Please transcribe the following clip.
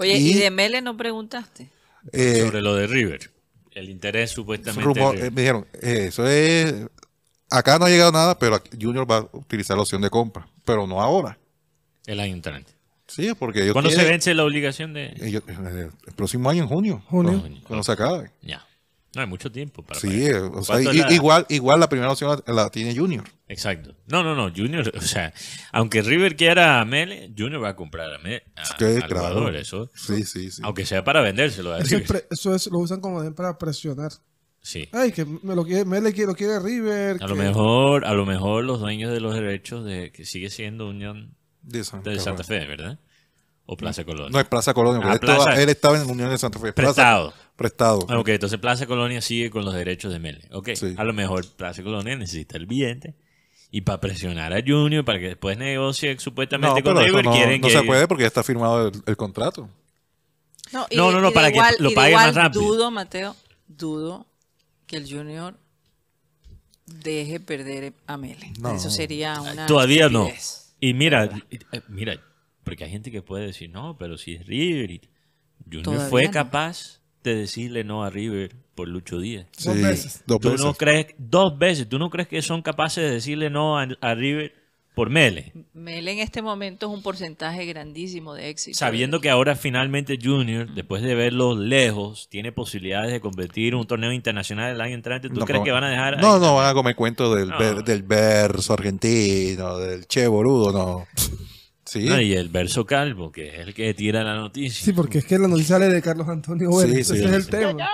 Oye, ¿y, de Mele no preguntaste? Eh, Sobre lo de River. El interés supuestamente. rumor- de eh, me dijeron, eh, eso es. Acá no ha llegado nada, pero Junior va a utilizar la opción de compra. Pero no ahora. el año entrante. Sí, porque ellos ¿Cuándo se vence la obligación de.? ellos- el próximo año, en junio. Junio. Cuando, cuando se acabe. Ya. No hay mucho tiempo para. Sí, o sea, ¿Cuánto i- es la- igual, igual la primera opción la, la tiene Junior. Exacto. No, no, no. Junior, o sea, aunque River quiera a Mele, Junior va a comprar a Mele. A, Sí, al claro. jugador, eso. Sí, sí, sí. Aunque sea para vendérselo a Eso, es River. pre- eso es, lo usan como para presionar. Sí. Ay, que me lo quiere, me le quiere, lo quiere River. A lo que- mejor, a lo mejor los dueños de los derechos de que sigue siendo Unión De Santa, de Santa Fe, ¿verdad? O Plaza Colonia. No es Plaza Colonia, porque Ah, él, estaba, él estaba en Unión de Santa Fe. Plaza- Prestado. Prestado. Ok, entonces Plaza Colonia sigue con los derechos de Mele. Ok, Sí. a lo mejor Plaza Colonia necesita el billete y para presionar a Junior para que después negocie No, supuestamente con River no, quieren no que se puede porque ya está firmado el, el contrato. No, y No, no, no, y de para que lo pague igual más rápido. Dudo, Mateo, dudo que el Junior deje perder a Mele. No. Eso sería una. Todavía no. Y mira, eh, mira, porque hay gente que puede decir, no, pero si es River. y- Junior Todavía fue no. capaz de decirle no a River por Lucho Díaz. Dos Sí, veces. Dos ¿Tú veces. no crees, dos veces, ¿tú no crees que son capaces de decirle no a, a River por Mele? Mele en este momento es un porcentaje grandísimo de éxito. Sabiendo que ahora finalmente Junior, después de verlo lejos, tiene posibilidades de competir en un torneo internacional el año entrante, ¿tú No, crees no, que van a dejar? No, ahí? no, van a comer cuentos del, No. ver- del verso argentino, del che boludo, no. Sí, No, y el verso calvo, que es el que tira la noticia. Sí, porque es que la noticia sale de Carlos Antonio Bueno. Sí, ese sí, es el sí. tema.